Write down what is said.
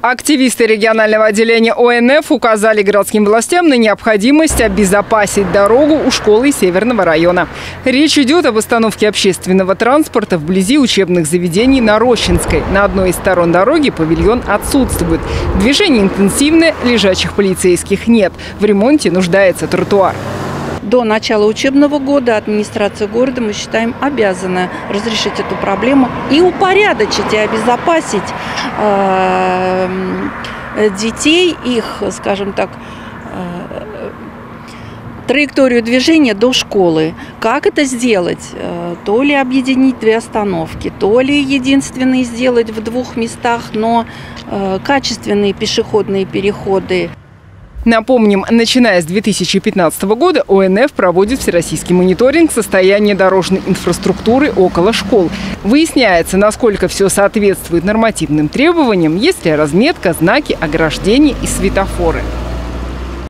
Активисты регионального отделения ОНФ указали городским властям на необходимость обезопасить дорогу у школы Северного района. Речь идет об остановке общественного транспорта вблизи учебных заведений на Рощинской. На одной из сторон дороги павильон отсутствует. Движение интенсивное, лежачих полицейских нет. В ремонте нуждается тротуар. До начала учебного года администрация города, мы считаем, обязана разрешить эту проблему и упорядочить, и обезопасить э, детей, их, скажем так, э, траекторию движения до школы. Как это сделать? Э, то ли объединить две остановки, то ли единственные сделать в двух местах, но э, качественные пешеходные переходы. Напомним, начиная с 2015 года ОНФ проводит всероссийский мониторинг состояния дорожной инфраструктуры около школ. Выясняется, насколько все соответствует нормативным требованиям, есть ли разметка, знаки, ограждения и светофоры.